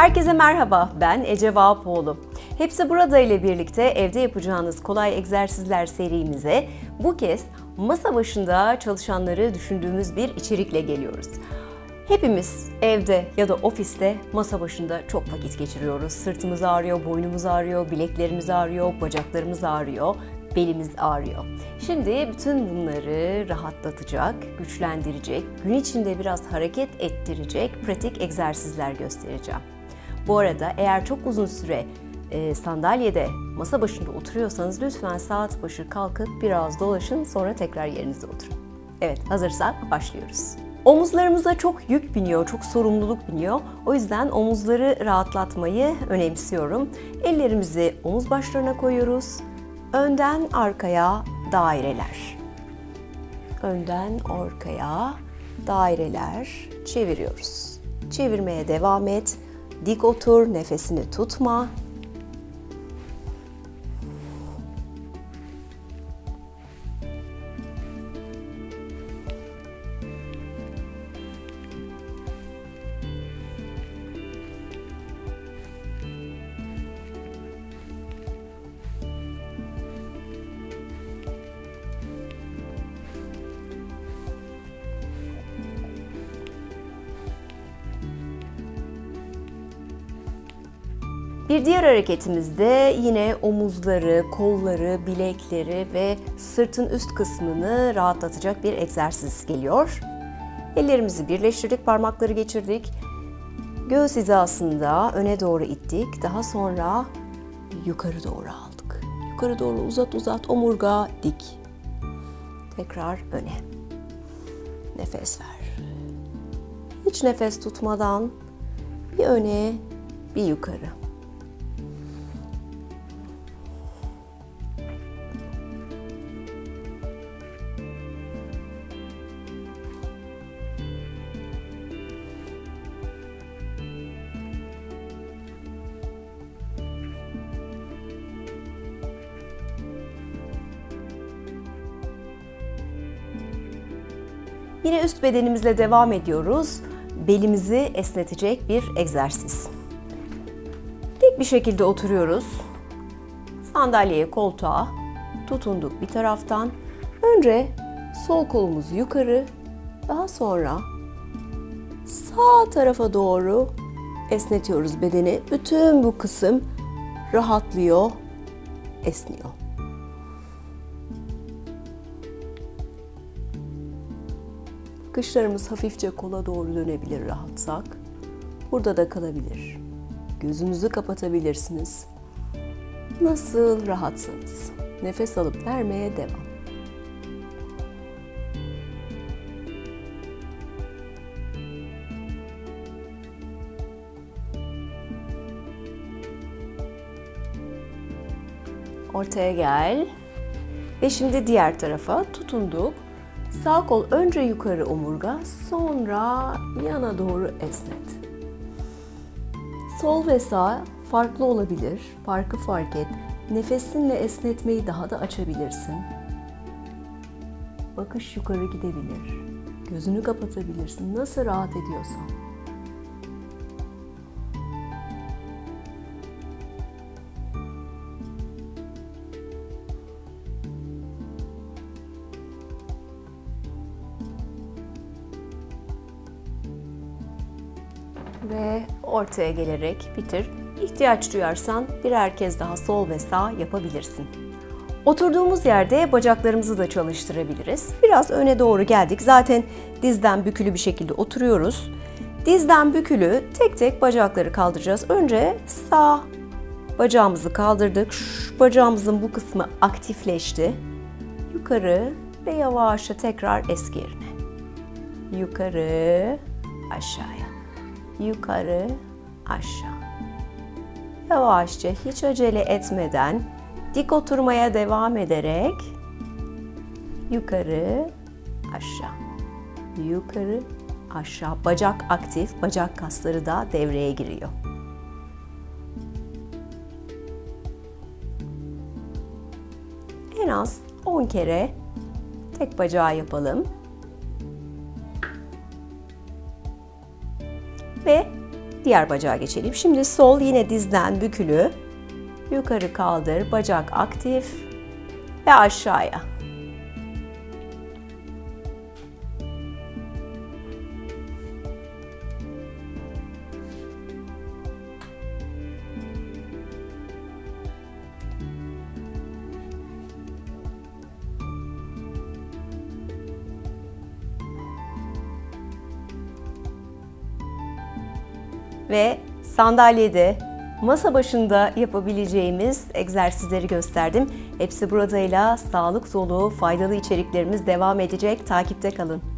Herkese merhaba, ben Ece Vahapoğlu. Hepsi burada ile birlikte evde yapacağınız kolay egzersizler serimize bu kez masa başında çalışanları düşündüğümüz bir içerikle geliyoruz. Hepimiz evde ya da ofiste masa başında çok vakit geçiriyoruz. Sırtımız ağrıyor, boynumuz ağrıyor, bileklerimiz ağrıyor, bacaklarımız ağrıyor, belimiz ağrıyor. Şimdi bütün bunları rahatlatacak, güçlendirecek, gün içinde biraz hareket ettirecek pratik egzersizler göstereceğim. Bu arada eğer çok uzun süre e, sandalyede masa başında oturuyorsanız lütfen saat başı kalkıp biraz dolaşın sonra tekrar yerinize oturun. Evet hazırsak başlıyoruz. Omuzlarımıza çok yük biniyor, çok sorumluluk biniyor. O yüzden omuzları rahatlatmayı önemsiyorum. Ellerimizi omuz başlarına koyuyoruz. Önden arkaya daireler. Önden arkaya daireler çeviriyoruz. Çevirmeye devam et. Dik otur, nefesini tutma. Bir diğer hareketimizde yine omuzları, kolları, bilekleri ve sırtın üst kısmını rahatlatacak bir egzersiz geliyor. Ellerimizi birleştirdik, parmakları geçirdik. Göğüs hizasında öne doğru ittik. Daha sonra yukarı doğru aldık. Yukarı doğru uzat uzat omurga dik. Tekrar öne. Nefes ver. Hiç nefes tutmadan bir öne, bir yukarı. Yine üst bedenimizle devam ediyoruz. Belimizi esnetecek bir egzersiz. Tek bir şekilde oturuyoruz. Sandalyeye, koltuğa tutunduk bir taraftan. Önce sol kolumuzu yukarı, daha sonra sağ tarafa doğru esnetiyoruz bedeni. Bütün bu kısım rahatlıyor, esniyor. Kışlarımız hafifçe kola doğru dönebilir rahatsak. Burada da kalabilir. Gözünüzü kapatabilirsiniz. Nasıl rahatsanız. Nefes alıp vermeye devam. Ortaya gel. Ve şimdi diğer tarafa tutunduk. Sağ kol önce yukarı omurga, sonra yana doğru esnet. Sol ve sağ farklı olabilir. Farkı fark et. Nefesinle esnetmeyi daha da açabilirsin. Bakış yukarı gidebilir. Gözünü kapatabilirsin. Nasıl rahat ediyorsan. Ve ortaya gelerek bitir. İhtiyaç duyarsan birer kez daha sol ve sağ yapabilirsin. Oturduğumuz yerde bacaklarımızı da çalıştırabiliriz. Biraz öne doğru geldik. Zaten dizden bükülü bir şekilde oturuyoruz. Dizden bükülü tek tek bacakları kaldıracağız. Önce sağ bacağımızı kaldırdık. Şu bacağımızın bu kısmı aktifleşti. Yukarı ve yavaşça tekrar eski yerine. Yukarı, aşağıya yukarı, aşağı. Yavaşça hiç acele etmeden dik oturmaya devam ederek yukarı, aşağı. Yukarı, aşağı. Bacak aktif, bacak kasları da devreye giriyor. En az 10 kere tek bacağı yapalım. Diğer bacağa geçelim. Şimdi sol yine dizden bükülü. Yukarı kaldır, bacak aktif ve aşağıya. Ve sandalyede, masa başında yapabileceğimiz egzersizleri gösterdim. Hepsi buradayla sağlık dolu, faydalı içeriklerimiz devam edecek. Takipte kalın.